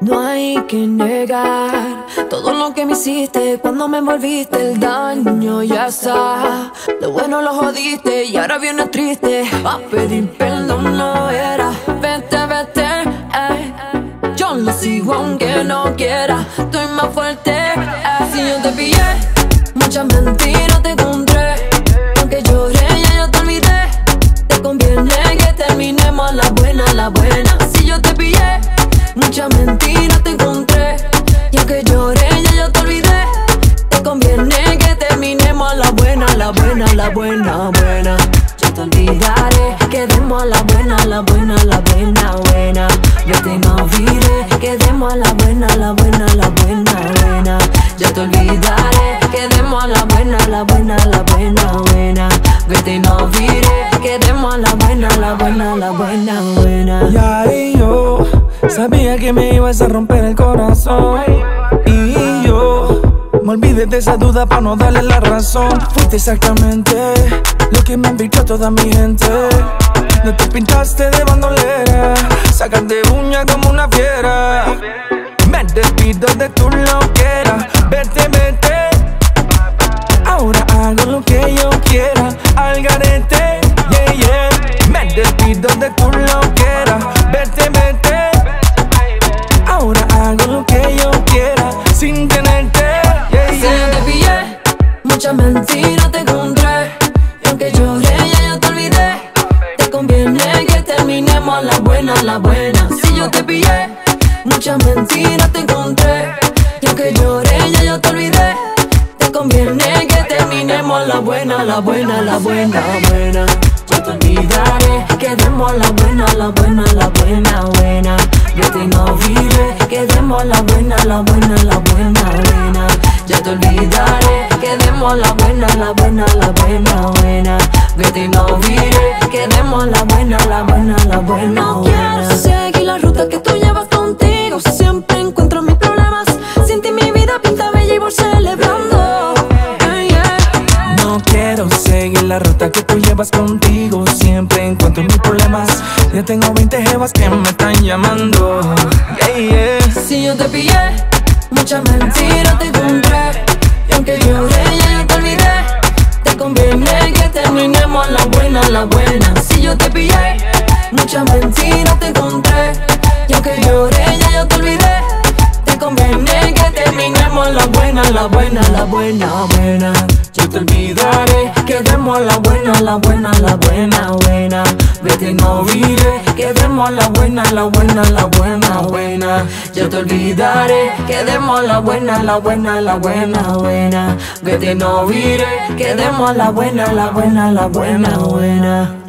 No hay que negar todo lo que me hiciste cuando me envolviste. El daño ya está. Lo bueno lo jodiste y ahora viene triste. A pedir perdón no era. Vete, vete, eh. Yo lo sigo aunque no quiera. Estoy más fuerte. Si yo te pillé, muchas mentiras te encontré. Aunque lloré, ya yo te olvidé. Te conviene que terminemos la buena, la buena. Si yo te pillé, muchas mentiras te encontré. Y aunque lloré, ya yo te olvidé. Te conviene que terminemos a la buena, la buena, la buena, buena. Yo te olvidaré, quedemos a la buena, la buena, la buena, buena. Yo te olvidé, quedemos a la buena, la buena, la buena, buena. Yo te olvidaré, quedemos a la buena, la buena, la buena, buena. Vete y no olvidé, quedemos a la buena, la buena, la buena, buena. Ya y yo sabía que me ibas a romper el corazón. Y yo me olvidé de esa duda para no darle la razón. Fuiste exactamente lo que me invitó toda mi gente. No te pintaste de bandolera, sacaste uña como una fiera. Me despido de tu loquera, muchas mentiras te encontré. Y aunque lloré, ya yo te olvidé. Te conviene que terminemos la buena, la buena. Si yo te pillé, muchas mentiras te encontré. Y aunque lloré, ya yo te olvidé. Te conviene que terminemos la buena, la buena, la buena, buena. Yo te olvidaré, quedemos a la buena, la buena, la buena, buena. Yo te no olvidé, quedemos a la buena, la buena, la buena, buena. Yo te olvidaré, quedemos la buena, la buena, la buena, buena. Vete y no olvidé, quedemos la buena, la buena, la buena, No quiero seguir la ruta que tú llevas contigo. Siempre encuentro mis problemas. Sin ti mi vida pinta bella y voy celebrando. Hey, yeah. No quiero seguir la ruta que tú llevas contigo. Siempre encuentro mis problemas. Ya tengo 20 jevas que me están llamando. Yeah, yeah. Si yo te pillé, muchas mentiras te encontré. Y aunque lloré, ya yo te olvidé. Te conviene que terminemos la buena, la buena. Si yo te pillé, muchas mentiras te encontré. La buena, la buena, buena. Yo te olvidaré, quedemos la buena, la buena, la buena, buena. Vete y no olvides, quedemos la buena, la buena, la buena, buena. Yo te olvidaré, quedemos la buena, la buena, la buena, buena. Vete y no olvides, quedemos la buena, la buena, la buena, buena.